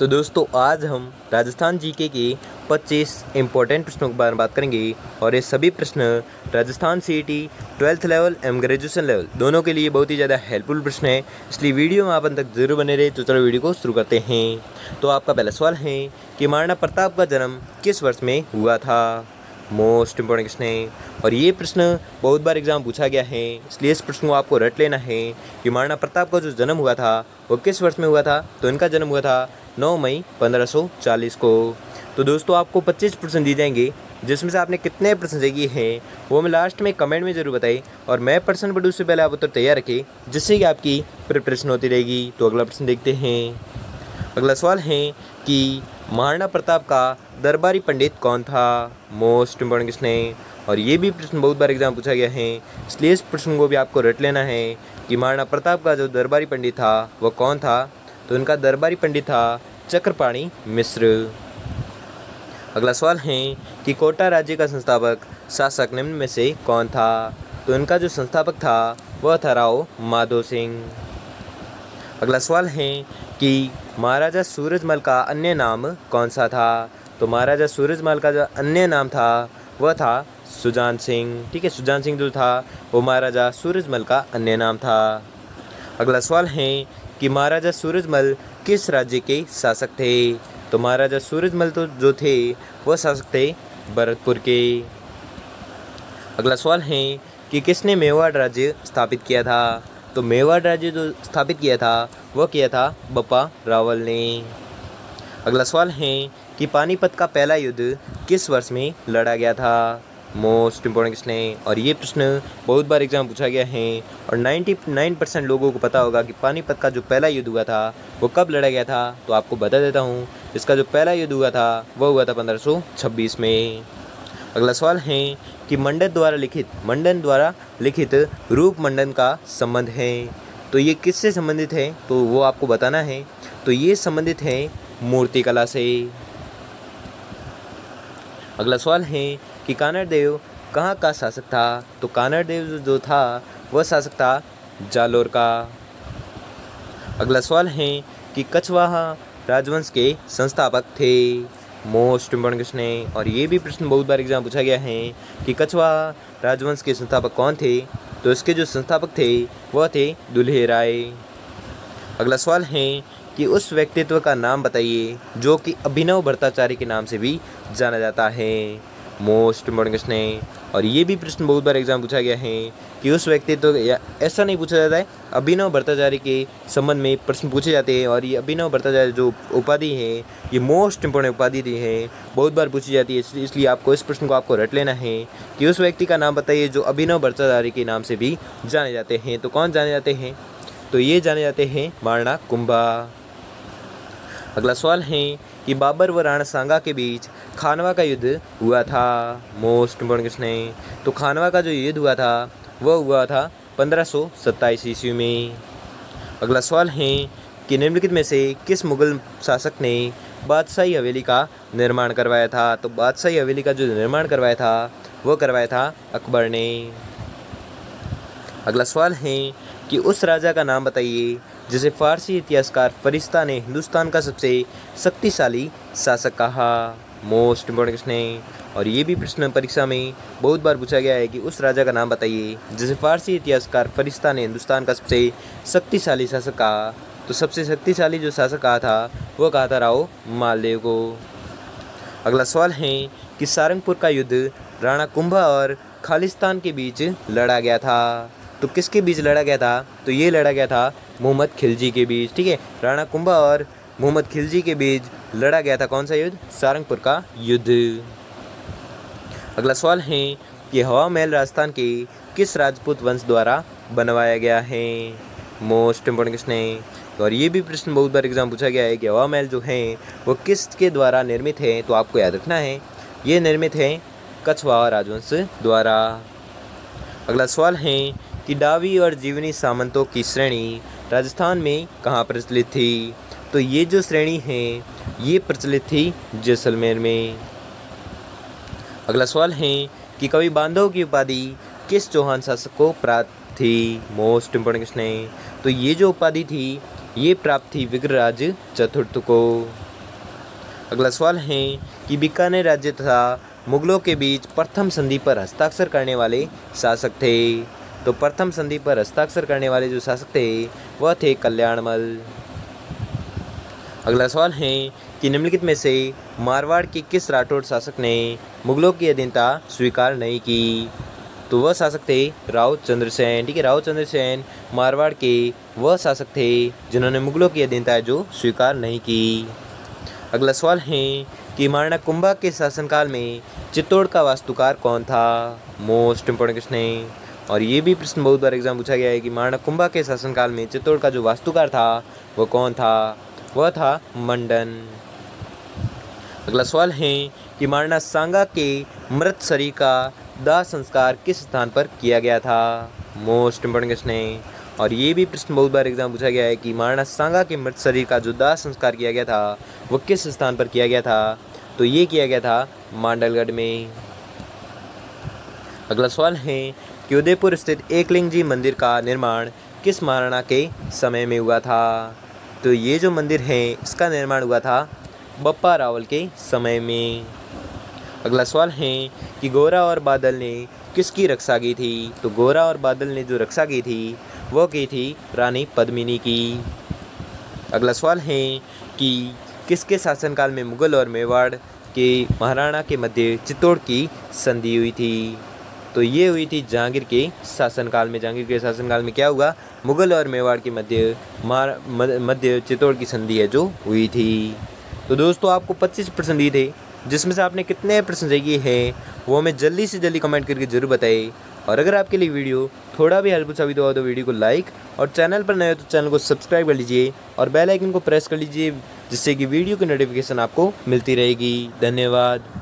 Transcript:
तो दोस्तों, आज हम राजस्थान जीके के 25 इम्पोर्टेंट प्रश्नों के बारे में बात करेंगे और ये सभी प्रश्न Rajasthan C T twelfth level एवं ग्रेजुएशन लेवल दोनों के लिए बहुत ही ज़्यादा हेल्पफुल प्रश्न है। इसलिए वीडियो में आप अंत तक ज़रूर बने रहे तो चलो वीडियो को शुरू करते हैं। तो आपका पहला सवाल है कि महाराणा प्रताप का जन्म किस वर्ष में हुआ था? मोस्ट इम्पोर्टेंट क्वेश्चन है। और ये प्रश्न बहुत बार एग्ज़ाम पूछा गया है, इसलिए इस प्रश्न को आपको रट लेना है कि महाराणा प्रताप का जो जन्म हुआ था, वो किस वर्ष में हुआ था? तो इनका जन्म हुआ था 9 मई 1540 को। तो दोस्तों, आपको 25 परसेंट दी जाएँगे, जिसमें से आपने कितने प्रश्न किए हैं, वो मैं लास्ट में कमेंट में ज़रूर बताई और मैं प्रश्न बढ़ू उससे पहले आप उत्तर तैयार रखें, जिससे कि आपकी प्रिपरेशन होती रहेगी। तो अगला प्रश्न देखते हैं। अगला सवाल है कि महाराणा प्रताप का दरबारी पंडित कौन था? मोस्ट इम्पोर्टेंट है और ये भी प्रश्न बहुत बार एग्ज़ाम पूछा गया है। इसलिए इस प्रश्न को भी आपको रट लेना है कि महाराणा प्रताप का जो दरबारी पंडित था वह कौन था? तो उनका दरबारी पंडित था चक्रपाणी मिश्र। अगला सवाल है कि कोटा राज्य का संस्थापक शासक निम्न में से कौन था? तो उनका जो संस्थापक था, वह था राव माधो सिंह। अगला सवाल है कि महाराजा सूरजमल का अन्य नाम कौन सा था? तो महाराजा सूरजमल का जो अन्य नाम था, वह था सुजान सिंह। ठीक है, सुजान सिंह जो था, वो महाराजा सूरजमल का अन्य नाम था। अगला सवाल है कि महाराजा सूरजमल किस राज्य के शासक थे? तो महाराजा सूरजमल तो जो थे, वह शासक थे भरतपुर के। अगला सवाल है कि किसने मेवाड़ राज्य स्थापित किया था? तो मेवाड़ राज्य जो स्थापित किया था, वह किया था बप्पा रावल ने। अगला सवाल है कि पानीपत का पहला युद्ध किस वर्ष में लड़ा गया था? मोस्ट इम्पोर्टेंट क्वेश्चन है, और ये प्रश्न बहुत बार एग्ज़ाम पूछा गया है, और 99 परसेंट लोगों को पता होगा कि पानीपत का जो पहला युद्ध हुआ था वो कब लड़ा गया था। तो आपको बता देता हूँ, इसका जो पहला युद्ध हुआ था, वह हुआ था पंद्रह में। अगला सवाल है कि मंडन द्वारा लिखित, मंडन द्वारा लिखित रूप मंडन का संबंध है। तो ये किससे संबंधित है? तो वो आपको बताना है। तो ये संबंधित है मूर्ति कला से। अगला सवाल है कि कानड़ देव कहाँ का शासक था? तो कानड़ देव जो था, वह शासक था जालोर का। अगला सवाल है कि कछवाहा राजवंश के संस्थापक थे। मोस्ट इम्पोर्टेंट क्वेश्चन है और ये भी प्रश्न बहुत बार एग्ज़ाम पूछा गया है कि कछवा राजवंश के संस्थापक कौन थे? तो इसके जो संस्थापक थे, वह थे दुल्हे राय। अगला सवाल है कि उस व्यक्तित्व का नाम बताइए, जो कि अभिनव भट्टाचार्य के नाम से भी जाना जाता है। मोस्ट इम्पोर्टेंट क्वेश्चन है और ये भी प्रश्न बहुत बार एग्ज़ाम पूछा गया है कि उस व्यक्ति तो ऐसा नहीं पूछा जाता है अभिनव भट्टाचार्य के संबंध में प्रश्न पूछे जाते हैं और ये अभिनव भट्टाचार्य जो उपाधि है, ये मोस्ट इम्पोर्टेंट उपाधि है, बहुत बार पूछी जाती है। इसलिए आपको इस प्रश्न को आपको रट लेना है कि उस व्यक्ति का नाम बताइए जो अभिनव भट्टाचार्य के नाम से भी जाने जाते हैं। तो कौन जाने जाते हैं? तो ये जाने जाते हैं मारना कुंभा। अगला सवाल है कि बाबर व राणा सांगा के बीच खानवा का युद्ध हुआ था मोस्ट इम्पोर्टेंट क्वेश्चन है तो खानवा का जो युद्ध हुआ था वह हुआ था पंद्रह सौ सत्ताईस ईस्वी में। अगला सवाल है कि निम्नलिखित में से किस मुगल शासक ने बादशाही हवेली का निर्माण करवाया था? तो बादशाही हवेली का जो निर्माण करवाया था वह करवाया था अकबर ने। अगला सवाल है कि उस राजा का नाम बताइए, जिसे फारसी इतिहासकार फरिश्ता ने हिंदुस्तान का सबसे शक्तिशाली शासक कहा। मोस्ट इम्पोर्टेंट क्वेश्चन है। और ये भी प्रश्न परीक्षा में बहुत बार पूछा गया है कि उस राजा का नाम बताइए, जिसे फारसी इतिहासकार फरिश्ता ने हिंदुस्तान का सबसे शक्तिशाली शासक कहा। तो सबसे शक्तिशाली जो शासक कहा था, वो कहा था राव मालदेव को। अगला सवाल है कि सारंगपुर का युद्ध राणा कुंभा और खालिस्तान के बीच लड़ा गया था। तो किसके बीच लड़ा गया था? तो ये लड़ा गया था मोहम्मद खिलजी के बीच, ठीक है? राणा कुंभा और मोहम्मद खिलजी के बीच लड़ा गया था कौन सा युद्ध? सारंगपुर का युद्ध। अगला सवाल है कि हवा महल राजस्थान के किस राजपूत वंश द्वारा बनवाया गया है? मोस्ट इम्पोर्टेंट क्वेश्चन है। और ये भी प्रश्न बहुत बार एग्ज़ाम पूछा गया है कि हवा महल जो है, वो किसके द्वारा निर्मित है? तो आपको याद रखना है, ये निर्मित है कछवा राजवंश द्वारा। अगला सवाल है कि डावी और जीवनी सामंतों की श्रेणी राजस्थान में कहाँ प्रचलित थी? तो ये जो श्रेणी है, ये प्रचलित थी जैसलमेर में। अगला सवाल है कि कवि बांधव की उपाधि किस चौहान शासक को प्राप्त थी? मोस्ट इम्पोर्टेंट क्वेश्चन है। तो ये जो उपाधि थी, ये प्राप्त थी विग्रराज चतुर्थ को। अगला सवाल है कि बीकानेर राज्य तथा मुगलों के बीच प्रथम संधि पर हस्ताक्षर करने वाले शासक थे। तो प्रथम संधि पर हस्ताक्षर करने वाले जो शासक थे, वह थे कल्याणमल। अगला सवाल है कि निम्नलिखित में से मारवाड़ के किस राठौड़ शासक ने मुगलों की अधीनता स्वीकार नहीं की? तो वह शासक थे राव चंद्रसेन। ठीक है, राव चंद्रसेन मारवाड़ के वह शासक थे जिन्होंने मुगलों की अधीनता जो स्वीकार नहीं की। अगला सवाल है कि महाराणा कुंभा के शासनकाल में चित्तौड़ का वास्तुकार कौन था? मोस्ट इम्पोर्टेंट क्वेश्चन है। और ये भी प्रश्न बहुत बार एग्ज़ाम पूछा गया है कि महाराणा कुंभा के शासनकाल में चित्तौड़ का जो वास्तुकार था, वह कौन था? वह था मंडन। अगला सवाल है कि महाराणा सांगा के मृत शरीर का दाह संस्कार किस स्थान पर किया गया था? मोस्ट इम्पोर्टेंट क्वेश्चन है। और ये भी प्रश्न बहुत बार एग्ज़ाम पूछा गया है कि महाराणा सांगा के मृत शरीर का जो दाह संस्कार किया गया था, वो किस स्थान पर किया गया था? तो ये किया गया था मांडलगढ़ में। अगला सवाल है कि उदयपुर स्थित एकलिंग जी मंदिर का निर्माण किस महाराणा के समय में हुआ था? तो ये जो मंदिर है, इसका निर्माण हुआ था बप्पा रावल के समय में। अगला सवाल है कि गोरा और बादल ने किसकी रक्षा की थी? तो गोरा और बादल ने जो रक्षा की थी वह की थी रानी पद्मिनी की। अगला सवाल है कि किसके शासनकाल में मुगल और मेवाड़ के महाराणा के मध्य चित्तौड़ की संधि हुई थी? तो ये हुई थी जहांगीर के शासनकाल में। जहांगीर के शासनकाल में क्या हुआ? मुगल और मेवाड़ के मध्य मध्य चित्तौड़ की संधि है जो हुई थी। तो दोस्तों, आपको 25 परसेंट दिए थे, जिसमें से आपने कितने प्रश्न सही हैं, वो हमें जल्दी से जल्दी कमेंट करके ज़रूर बताइए और अगर आपके लिए वीडियो थोड़ा भी हेल्पफुल साबित हुआ तो वीडियो को लाइक और चैनल पर नए हो तो चैनल को सब्सक्राइब कर लीजिए और बेल आइकन को प्रेस कर लीजिए, जिससे कि वीडियो की नोटिफिकेशन आपको मिलती रहेगी। धन्यवाद।